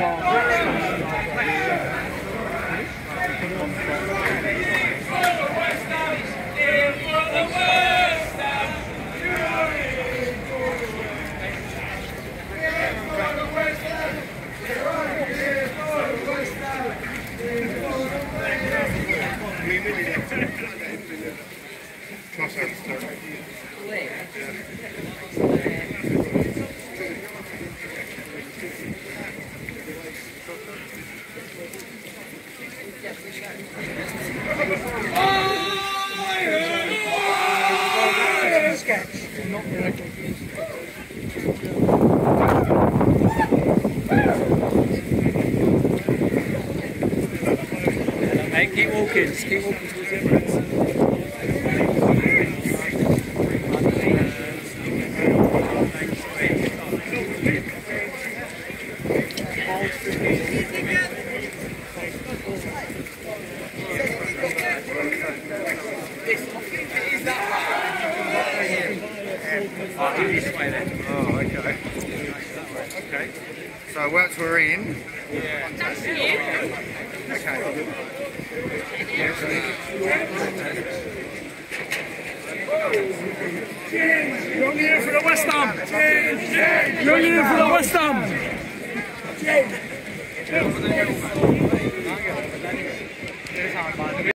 Class Mate, keep walking. Keep walking towards the entrance. I'll do this way then. Oh, okay. Okay. So once we're in. Okay. You're here for the West Ham. You're here for the West Ham.